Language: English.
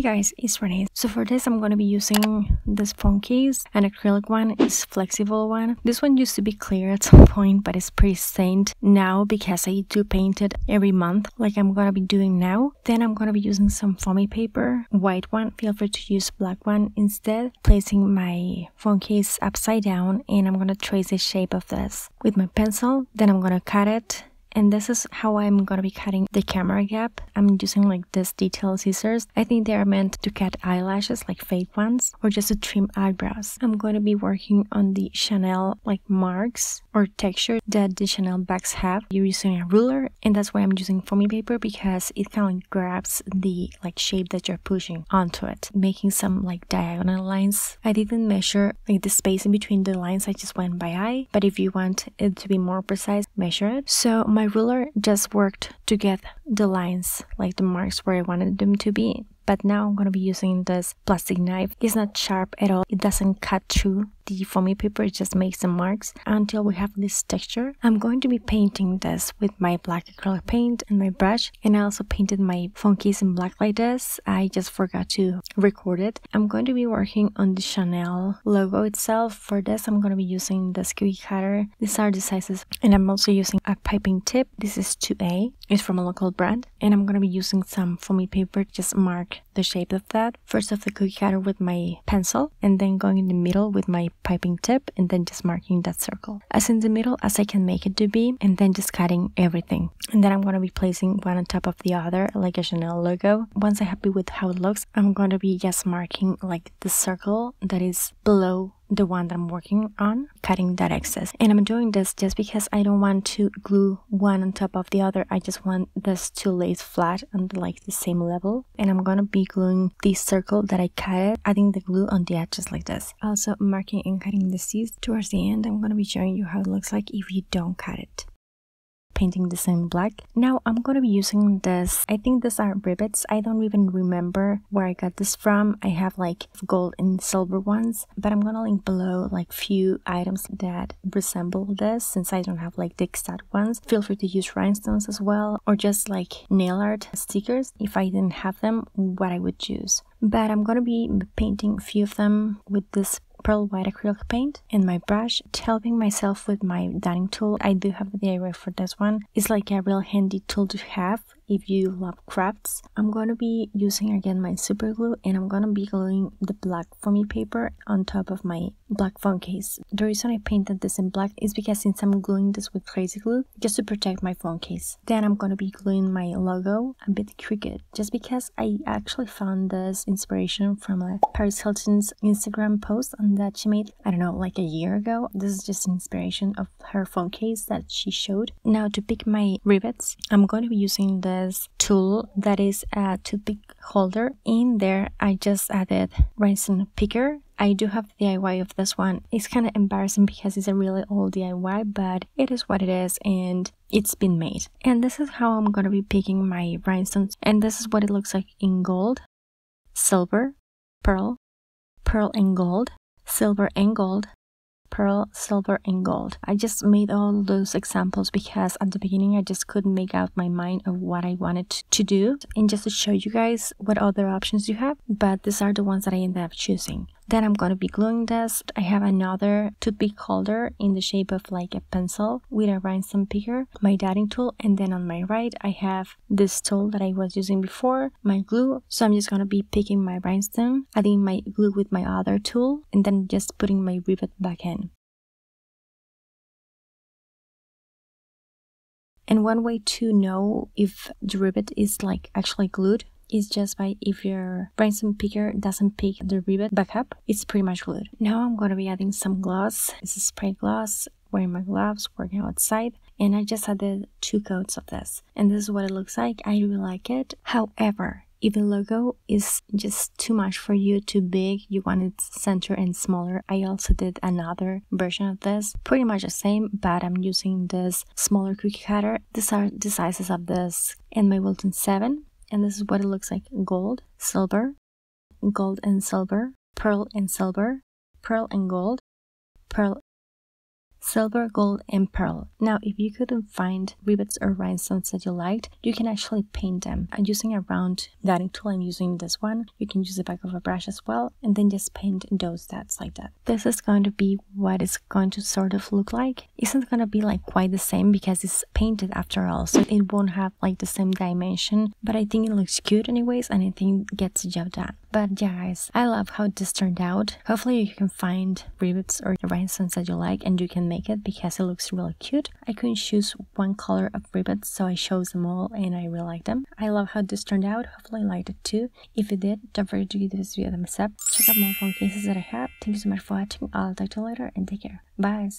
Hey guys, it's Renee. So for this, I'm going to be using this phone case, an acrylic one, it's flexible one. This one used to be clear at some point, but it's pretty stained now because I do paint it every month, like I'm going to be doing now. Then I'm going to be using some foamy paper, white one. Feel free to use black one instead. Placing my phone case upside down, and I'm going to trace the shape of this with my pencil. Then I'm going to cut it and this is how I'm gonna be cutting the camera gap. I'm using like this detail scissors. I think they are meant to cut eyelashes like fake ones or just to trim eyebrows. I'm to be working on the Chanel like marks or texture that the Chanel bags have. You're using a ruler and that's why I'm using foamy paper because it kind of grabs the like shape that you're pushing onto it, making some like diagonal lines. I didn't measure like the space in between the lines, I just went by eye, but if you want it to be more precise, measure it. So my my ruler just worked to get the lines, like the marks where I wanted them to be but now I'm going to be using this plastic knife. It's not sharp at all. It doesn't cut through the foamy paper. Just makes some marks until we have this texture. I'm going to be painting this with my black acrylic paint and my brush. And I also painted my case in black like this. I just forgot to record it. I'm going to be working on the Chanel logo itself. For this, I'm going to be using the cookie cutter. These are the sizes. And I'm also using a piping tip. This is 2A. It's from a local brand. And I'm going to be using some foamy paper to just mark the shape of that. First off the cookie cutter with my pencil and then going in the middle with my piping tip and then just marking that circle as in the middle as I can make it to be and then just cutting everything. And then I'm going to be placing one on top of the other like a Chanel logo. Once I'm happy with how it looks, I'm going to be just marking like the circle that is below the one that I'm working on, cutting that excess. And I'm doing this just because I don't want to glue one on top of the other. I just want this to lay flat on like the same level. And I'm gonna be gluing this circle that I cut, it, adding the glue on the edges like this. Also marking and cutting the seams towards the end. I'm gonna be showing you how it looks like if you don't cut it painting this in black. Now I'm going to be using this, I think these are rivets. I don't even remember where I got this from. I have like gold and silver ones, but I'm going to link below like few items that resemble this since I don't have like the exact ones. Feel free to use rhinestones as well or just like nail art stickers if I didn't have them, what I would use but I'm gonna be painting a few of them with this pearl white acrylic paint and my brush. Helping myself with my dotting tool. I do have the DIY for this one. It's like a real handy tool to have if you love crafts. I'm going to be using again my super glue and I'm going to be gluing the black foamy paper on top of my black phone case. The reason I painted this in black is because since I'm gluing this with crazy glue just to protect my phone case. Then I'm going to be gluing my logo a bit crooked just because I actually found this inspiration from a Paris Hilton's Instagram post on that she made, I don't know, like a year ago. This is just inspiration of her phone case that she showed. Now to pick my rivets, I'm going to be using the tool that is uh, a toothpick holder. In there, I just added rhinestone picker. I do have the DIY of this one. It's kind of embarrassing because it's a really old DIY, but it is what it is and it's been made. And this is how I'm going to be picking my rhinestones. And this is what it looks like in gold, silver, pearl, pearl and gold, silver and gold, pearl, silver, and gold. I just made all those examples because at the beginning I just couldn't make out my mind of what I wanted to do and just to show you guys what other options you have. But these are the ones that I ended up choosing. Then I'm going to be gluing this. I have another toothpick holder in the shape of like a pencil with a rhinestone picker, my dotting tool, and then on my right I have this tool that I was using before, my glue. So I'm just going to be picking my rhinestone, adding my glue with my other tool, and then just putting my rivet back in. And one way to know if the rivet is like actually glued is just by if your rhinestone picker doesn't pick the rivet back up, it's pretty much glued. Now I'm going to be adding some gloss. This is spray gloss, wearing my gloves, working outside, and I just added two coats of this. And this is what it looks like. I really like it. However, if the logo is just too much for you, too big, you want it center and smaller, I also did another version of this, pretty much the same, but I'm using this smaller cookie cutter. These are the sizes of this and my Wilton 7 and this is what it looks like. Gold, silver, gold and silver, pearl and silver, pearl and gold, pearl silver, gold, and pearl. Now, if you couldn't find rivets or rhinestones that you liked, you can actually paint them. I'm using a round dotting tool, I'm using this one. You can use the back of a brush as well, and then just paint those dots like that. This is going to be what it's going to sort of look like. Isn't going to be like quite the same because it's painted after all, so it won't have like the same dimension, but I think it looks cute anyways, and I think it gets the job done. But yeah, guys, I love how this turned out. Hopefully you can find rivets or rhinestones that you like and you can make it because it looks really cute. I couldn't choose one color of rivets, so I chose them all and I really like them. I love how this turned out. Hopefully you liked it too. If you did, don't forget to give this video a thumbs up. Check out more phone cases that I have. Thank you so much for watching. I'll talk to you later and take care. Bye.